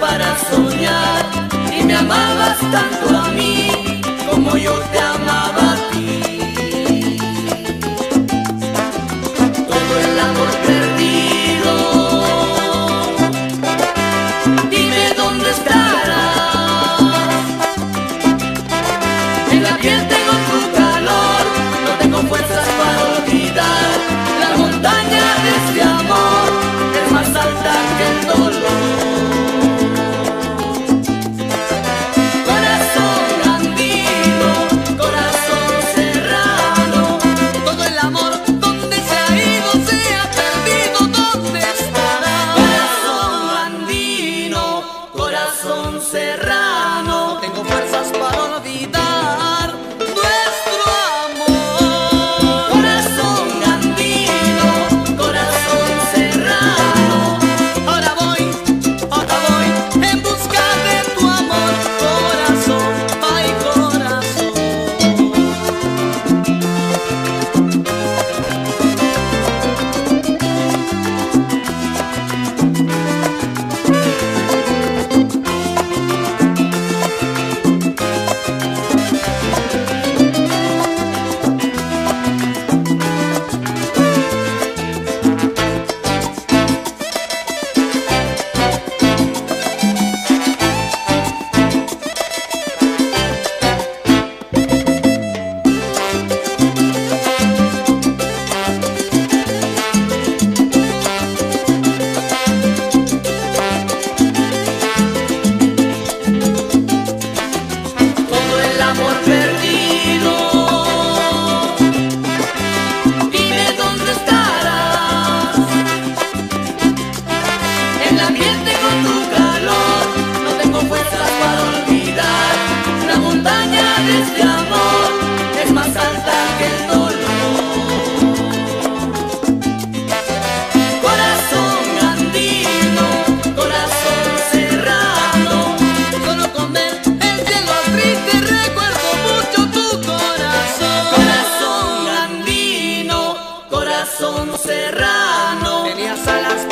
para soñar y me amabas tanto a mí como yo te amaba a ti. Todo el amor perdido, dime dónde estarás. En la piel corazón serrano. Tenías alas